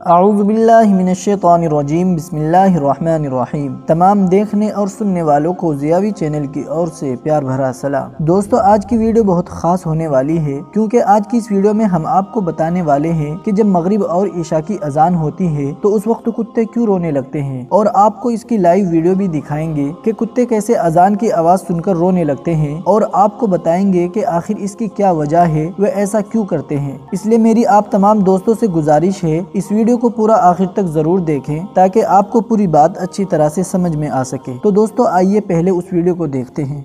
आऊज़बिल्लिमिनशैतानिर्रजीम बिस्मिल्लाहिर्रहमानिर्रहीम तमाम देखने और सुनने वालों को जियावी चैनल की ओर से प्यार भरा सलाम। दोस्तों, आज की वीडियो बहुत खास होने वाली है, क्योंकि आज की इस वीडियो में हम आपको बताने वाले हैं कि जब मगरिब और ईशा की अजान होती है तो उस वक्त कुत्ते क्यों रोने लगते हैं? और आपको इसकी लाइव वीडियो भी दिखाएँगे कि कुत्ते कैसे अजान की आवाज़ सुनकर रोने लगते हैं, और आपको बताएँगे कि आखिर इसकी क्या वजह है, वे ऐसा क्यों करते हैं। इसलिए मेरी आप तमाम दोस्तों से गुजारिश है, इस वीडियो वीडियो को पूरा आखिर तक ज़रूर देखें ताकि आपको पूरी बात अच्छी तरह से समझ में आ सके। तो दोस्तों, आइए पहले उस वीडियो को देखते हैं।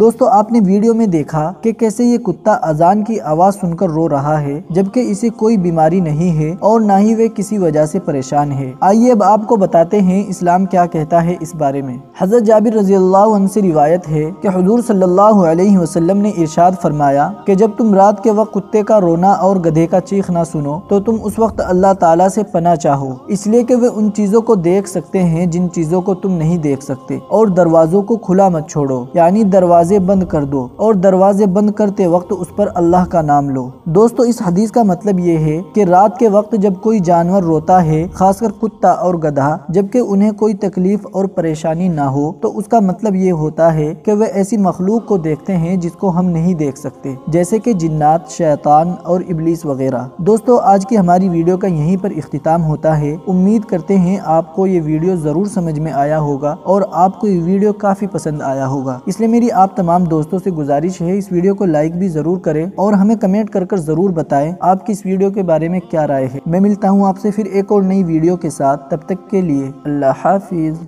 दोस्तों, आपने वीडियो में देखा कि कैसे ये कुत्ता अजान की आवाज़ सुनकर रो रहा है, जबकि इसे कोई बीमारी नहीं है और ना ही वे किसी वजह से परेशान है। आइए अब आपको बताते हैं इस्लाम क्या कहता है इस बारे में। हज़रत जाबिर रज़ी अल्लाह से रिवायत है कि हुजूर सल्लल्लाहु अलैहि वसल्लम ने इरशाद फरमाया कि जब तुम रात के वक्त कुत्ते का रोना और गधे का चीख ना सुनो तो तुम उस वक्त अल्लाह ताला से पना चाहो, इसलिए कि वे उन चीज़ों को देख सकते हैं जिन चीज़ों को तुम नहीं देख सकते, और दरवाजों को खुला मत छोड़ो। यानी दरवाजे बंद कर दो और दरवाजे बंद करते वक्त उस पर अल्लाह का नाम लो। दोस्तों, इस हदीस का मतलब ये है कि रात के वक्त जब कोई जानवर रोता है, खासकर कुत्ता और गधा, जबकि उन्हें कोई तकलीफ़ और परेशानी ना हो तो उसका मतलब ये होता है कि वे ऐसी मखलूक को देखते हैं जिसको हम नहीं देख सकते, जैसे कि जिन्नात, शैतान और इबलीस वगैरह। दोस्तों, आज की हमारी वीडियो का यहीं पर इख्तिताम होता है। उम्मीद करते हैं आपको ये वीडियो ज़रूर समझ में आया होगा और आपको ये वीडियो काफ़ी पसंद आया होगा। इसलिए मेरी आप तमाम दोस्तों से गुजारिश है, इस वीडियो को लाइक भी ज़रूर करें और हमें कमेंट कर कर ज़रूर बताएँ आपकी इस वीडियो के बारे में क्या राय है। मैं मिलता हूँ आपसे फिर एक और नई वीडियो के साथ, तब तक के लिए अल्लाह हाफिज़।